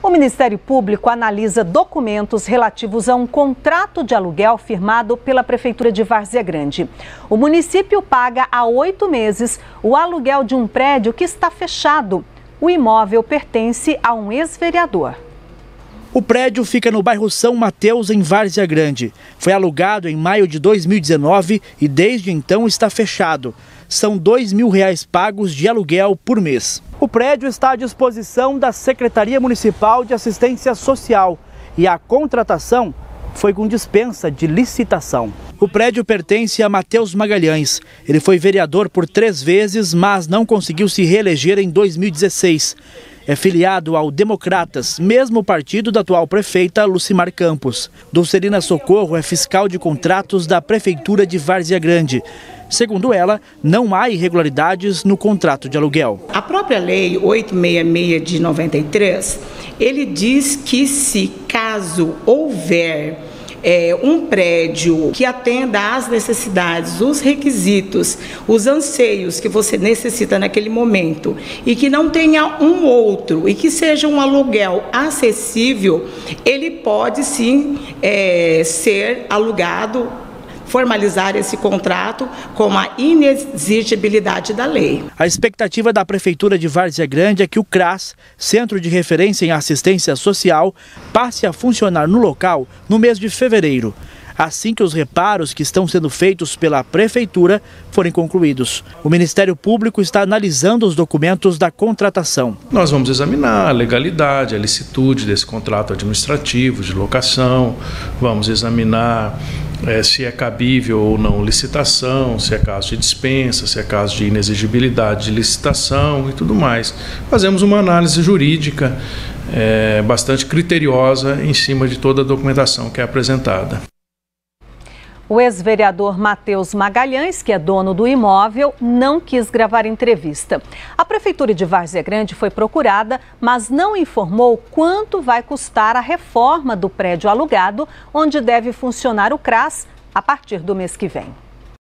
O Ministério Público analisa documentos relativos a um contrato de aluguel firmado pela Prefeitura de Várzea Grande. O município paga há oito meses o aluguel de um prédio que está fechado. O imóvel pertence a um ex-vereador. O prédio fica no bairro São Mateus, em Várzea Grande. Foi alugado em maio de 2019 e desde então está fechado. São dois mil reais pagos de aluguel por mês. O prédio está à disposição da Secretaria Municipal de Assistência Social e a contratação foi com dispensa de licitação. O prédio pertence a Matheus Magalhães. Ele foi vereador por três vezes, mas não conseguiu se reeleger em 2016. É filiado ao Democratas, mesmo partido da atual prefeita Lucimar Campos. Dulcerina Socorro é fiscal de contratos da Prefeitura de Várzea Grande. Segundo ela, não há irregularidades no contrato de aluguel. A própria lei 866 de 93, ele diz que se caso houver é, um prédio que atenda às necessidades, os requisitos, os anseios que você necessita naquele momento e que não tenha um outro e que seja um aluguel acessível, ele pode sim é, ser alugado formalizar esse contrato com a inexigibilidade da lei. A expectativa da Prefeitura de Várzea Grande é que o CRAS, Centro de Referência em Assistência Social, passe a funcionar no local no mês de fevereiro assim que os reparos que estão sendo feitos pela Prefeitura forem concluídos. O Ministério Público está analisando os documentos da contratação. Nós vamos examinar a legalidade, a licitude desse contrato administrativo de locação, vamos examinar é, se é cabível ou não licitação, se é caso de dispensa, se é caso de inexigibilidade de licitação e tudo mais. Fazemos uma análise jurídica é, bastante criteriosa em cima de toda a documentação que é apresentada. O ex-vereador Matheus Magalhães, que é dono do imóvel, não quis gravar entrevista. A Prefeitura de Várzea Grande foi procurada, mas não informou quanto vai custar a reforma do prédio alugado, onde deve funcionar o CRAS a partir do mês que vem.